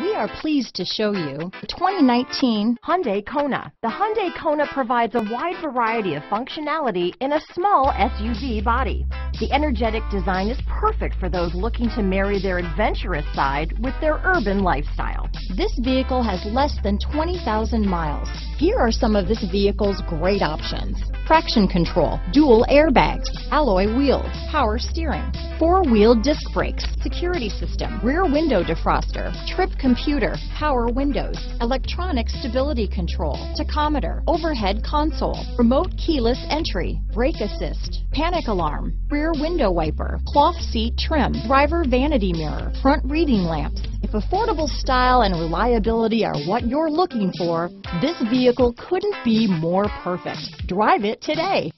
We are pleased to show you the 2019 Hyundai Kona. The Hyundai Kona provides a wide variety of functionality in a small SUV body. The energetic design is perfect for those looking to marry their adventurous side with their urban lifestyle. This vehicle has less than 20,000 miles. Here are some of this vehicle's great options. Traction control, dual airbags, alloy wheels, power steering, four-wheel disc brakes, security system, rear window defroster, trip computer, power windows, electronic stability control, tachometer, overhead console, remote keyless entry, brake assist, panic alarm, rear window wiper, cloth seat trim, driver vanity mirror, front reading lamps. If affordable style and reliability are what you're looking for, this vehicle couldn't be more perfect. Drive it today.